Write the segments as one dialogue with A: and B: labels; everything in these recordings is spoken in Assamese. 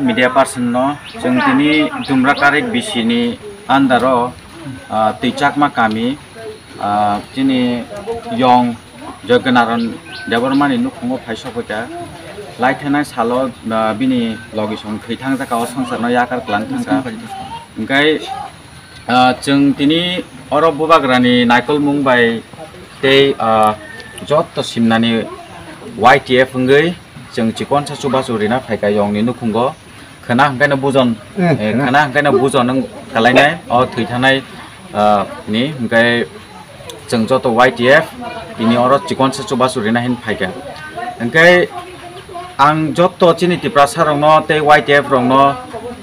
A: মিডিয়া পার্সন যিনি দুমরা কারেক বিশি আন্ডারও তৈচাকমা কামি যিনি ইয়ং যজ্ঞনারায়ণ দেবরমানী নুখ ফাইসা लाइथानाय साल' बिनि लगिसं थैथां जागाव संसारनो याकार क्लान थांगा ओमफ्राय जों दिनै अरब बुबाग्रानि नायकल मुंबाय ते जत सिमनानि वाइ टि एफ हंगै जों चिकन सासु बासुरिना फायगा यंनि नुखुंगो। खोना हांखायनो बुजन खोना। हांखायनो बुजन नों खालायनाय अ थैथानाय नि ओमफ्राय जों जत वाइ टि एफ बिनि अर चिकन सासु बासुरिना हिन फायगा ang jotto chini ti prasar rong no te YTF rong no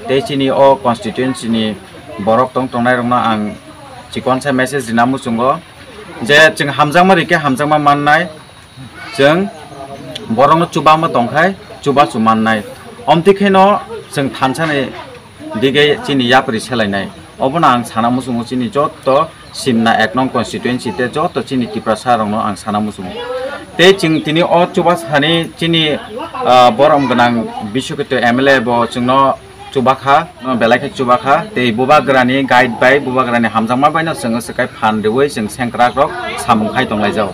A: te chini o constituency ni borok tong tongnai rong no ang chikon sa message dina musungo je chung hamjangma rike hamjangma mannai chung borong no chuba ma tongkhai chuba chu mannai omti kheno chung thansane dige chini yapri selainai obona ang sana musungo chini jotto simna ek nong constituency te jotto chini ti prasar rong no ang sana musungo তে তিনি অচুবাস হানি চিনি বরম গনাং বিশ্বকৃত এম এল এ বচুন চুবাখা বেলাকে চুবাখা তে বুবাগ্রানী গাইড বাই বুবাগ্রানী হামজামা বাইন সঙ্গে ফান্ডেওই যেনক্রা গ্রক সামুখাই দলাই যাও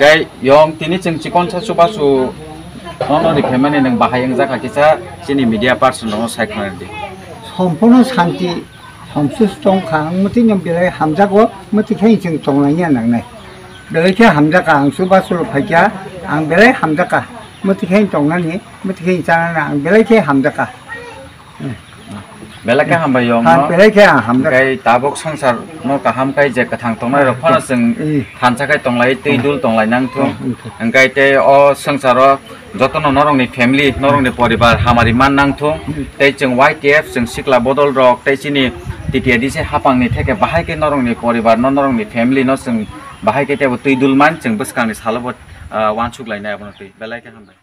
A: গাই ইং তিনি যেন চিকনসা চুবাসু নিফেমানি নেন বাহাই যাকা কিসা চিনি মিডিয়া পার্সন দিয়ে
B: সম্পূর্ণ শান্তি সমসুস্থ খাং মতে বিলাই হামজাগ মতে চিং যেন बेलायखे हामजाका आं सुबासुल फाइका आं बेलाय हामजाका मतिखाय दंनानि मतिखाय जानानै आं बेलायखे हामजाका
A: बेलाखे हामबाय यं
B: आं बेलायखे आं हामजाका
A: ओमफ्राय दाबक संसार न काहामखाय जे गोथां दंनाय रखना जों
B: ए
A: थानसाखाय दंलाय दै दुल दंलाय नांथुं
B: ओमफ्राय
A: ओमफ्राय ते अ संसार जतन नरंनि फेमिलि नरंनि परिबार हामारि मान नांथुं ते जों वाइ टि एफ जों सिक्ला बदल रक ते चिनि तिटिया दिसे हापांनि थेके बाहायके नरंनि परिबार न नरंनि फेमिलि न जों बाहायके तेबो दै दुलमान जों बसकांनि सालबो वानसुक लायनाय आबनो दै बेलायके हामबाय